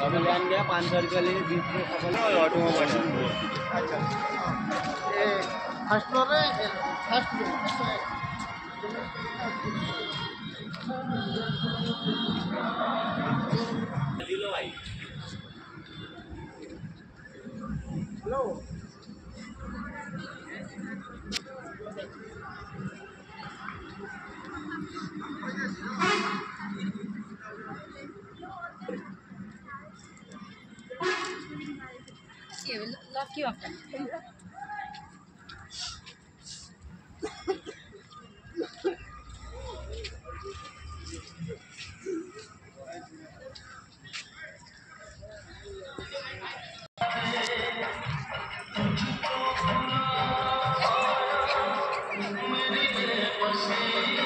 अभी बहन गया पाँच सौ रुपया ले बीस में ऑटो में machine first floor first floor hello you. We'll lock you up. Thank you.